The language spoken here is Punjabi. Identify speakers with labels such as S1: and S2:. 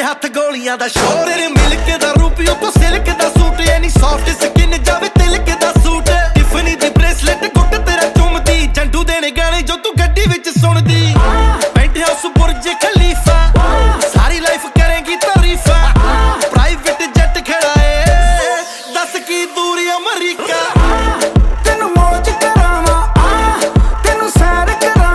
S1: ਦੇ ਹੱਥ ਗੋਲੀਆਂ ਦਾ ਸ਼ੋਰ। ਰੇ ਮਿਲਕ ਦਾ ਰੂਪ, ਉੱਤੋਂ ਸਿਲਕ ਦਾ ਸੂਟ ਐਨੀ ਸੌਫਟ ਸਕਿਨ ਜਾਵੇ ਤਿਲਕ ਦਾ ਸੂਟ। ਟਿਫਨੀ ਦੇ ਬ੍ਰੇਸਲੈਟ ਗੁੱਟ ਤੇਰਾ ਚੁੰਮਦੀ, ਜੰਡੂ ਦੇ ਨੇ ਗਾਣੇ ਜੋ ਤੂੰ ਗੱਡੀ ਵਿੱਚ ਸੁਣਦੀ। ਪੈਂਟ ਉਸ ਬੁਰਜ ਖਲੀਫਾ, ਸਾਰੀ ਲਾਈਫ ਕਰੇਗੀ ਤਾਰੀਫਾ। ਪ੍ਰਾਈਵੇਟ ਜੱਟ ਖੜਾਏ ਦੱਸ ਕੀ ਦੂਰੀ ਅਮਰੀਕਾ।